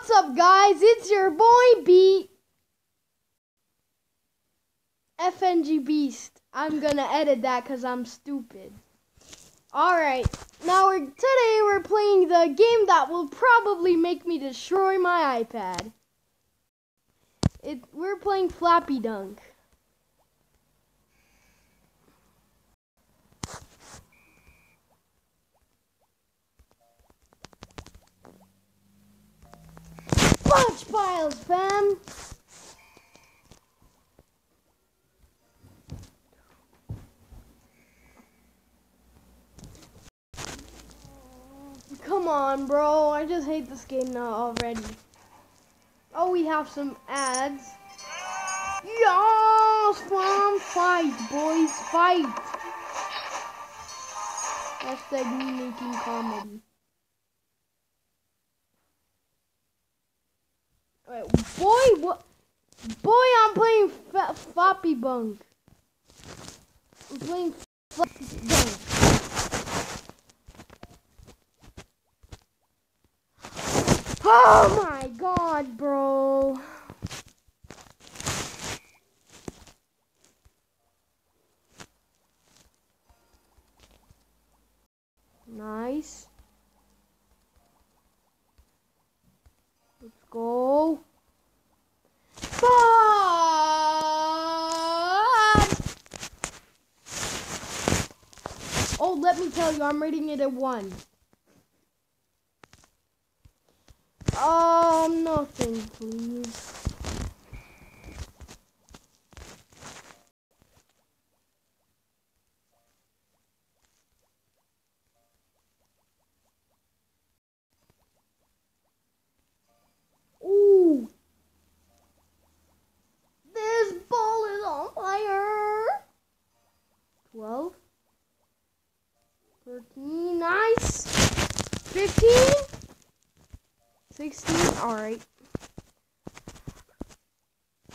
What's up, guys? It's your boy Beat FNG Beast. I'm gonna edit that because I'm stupid. Alright, now we're, today we're playing the game that will probably make me destroy my iPad. It, we're playing Flappy Dunk. Bunch fam! Come on, bro. I just hate this game now already. Oh, we have some ads. Yes, fam! Fight, boys, fight! Hashtag making comedy. Wait, boy, what? Boy, I'm playing Floppy Bunk. I'm playing Floppy Bunk. Oh my god, bro. Nice. Let's go. But oh, let me tell you, I'm rating it a one. Um, nothing, please. Ooh. This ball is on fire. 12. 13. Nice. 15. 16. Alright.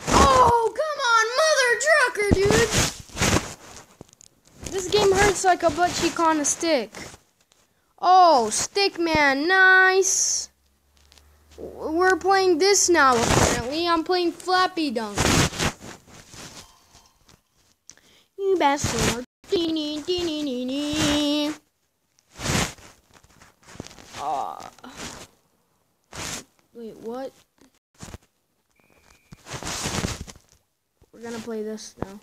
Oh, come on, mother trucker, dude. This game hurts like a butt cheek on a stick. Oh, stick man, nice. We're playing this now, apparently. I'm playing Flappy Dunk. You bastard. We're gonna play this now.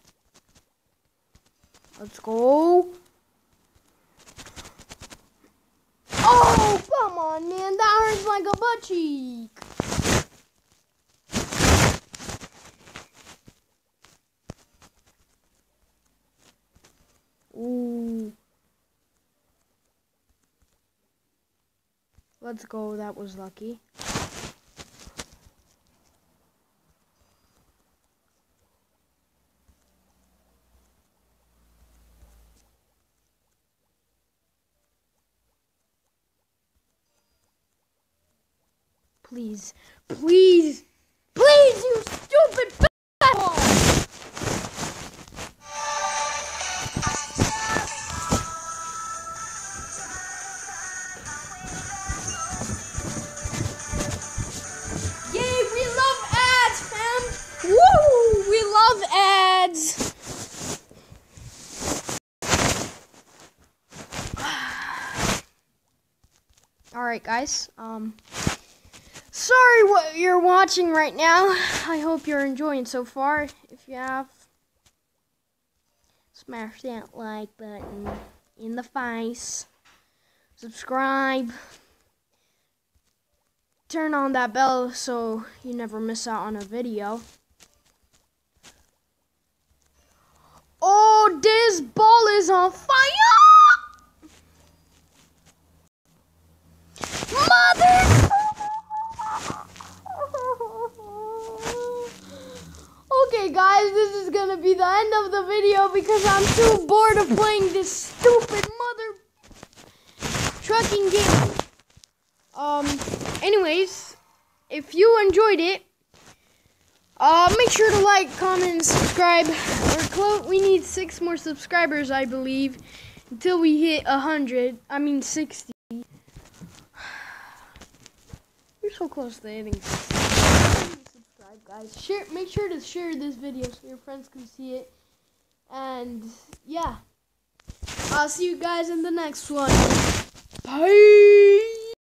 Let's go. Oh, come on, man. That hurts like a butt cheek. Ooh. Let's go. That was lucky. Please, please, please, you stupid! Yay, we love ads, fam! Woo! We love ads! Alright, guys. Um, sorry what you're watching right now. I hope you're enjoying so far. If you have, smash that like button in the face. Subscribe. Turn on that bell so you never miss out on a video. Oh, this ball is on fire! Mother! Okay, guys, this is gonna be the end of the video because I'm too bored of playing this stupid mother trucking game. Um, anyways, if you enjoyed it, uh, make sure to like, comment, and subscribe. We're close. We need six more subscribers, I believe, until we hit a hundred. I mean, sixty. We're so close to hitting subscribe, guys. Share. Make sure to share this video so your friends can see it. And yeah, I'll see you guys in the next one. Bye.